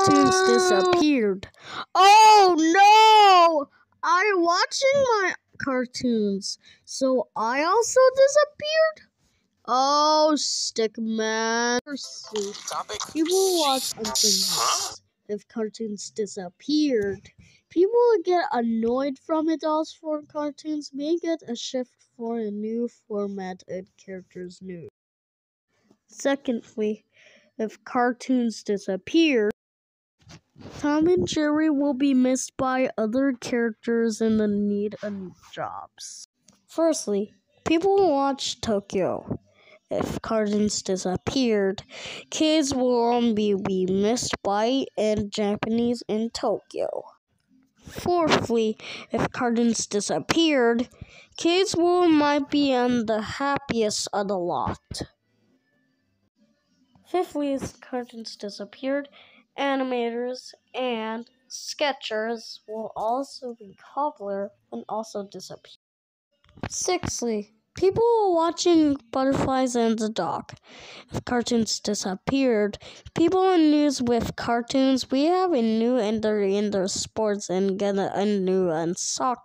cartoons ah. disappeared. Oh no! I'm watching my cartoons, so I also disappeared. Oh, Stickman. Topic. People watch something else if cartoons disappeared. People would get annoyed from it also for cartoons may get a shift for a new format and characters new. Secondly, if cartoons disappear, Tom and Jerry will be missed by other characters in the need of jobs. Firstly, people will watch Tokyo. If cartoons disappeared, kids will only be missed by and Japanese in Tokyo. Fourthly, if cartoons disappeared, kids will might be on the happiest of the lot. Fifthly, if cartoons disappeared, animators and sketchers will also be popular and also disappear. Sixthly, people are watching butterflies and the dog. If cartoons disappeared, people in news with cartoons, we have a new enter in their sports and get a new and soccer.